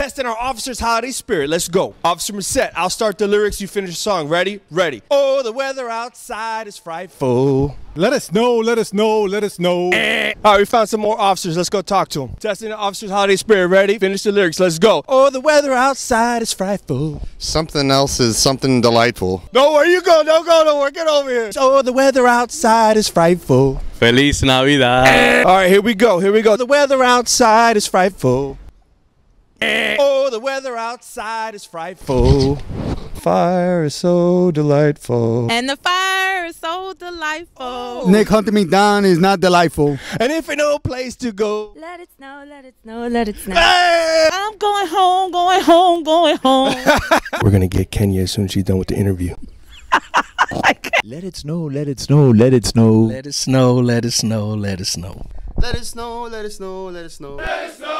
Testing our officer's holiday spirit. Let's go. Officer Merced, I'll start the lyrics. You finish the song. Ready? Ready. Oh, the weather outside is frightful. Let us know, let us know, let us know. Eh. All right, we found some more officers. Let's go talk to them. Testing the officer's holiday spirit. Ready? Finish the lyrics. Let's go. Oh, the weather outside is frightful. Something else is something delightful. No, where you go? Don't go nowhere. Get over here. Oh, the weather outside is frightful. Feliz Navidad. Eh. All right, here we go. Here we go. The weather outside is frightful. Eh. Oh, the weather outside is frightful. Fire is so delightful. And the fire is so delightful. Oh. Nick hunting me down is not delightful. And if ain't no place to go. Let it snow, let it snow, let it snow. Hey! I'm going home, going home, going home. We're gonna get Kenya as soon as she's done with the interview. Let it snow, let it snow, let it snow. Let it snow, let it snow, let it snow. Let it snow, let it snow, let it snow. Let it snow.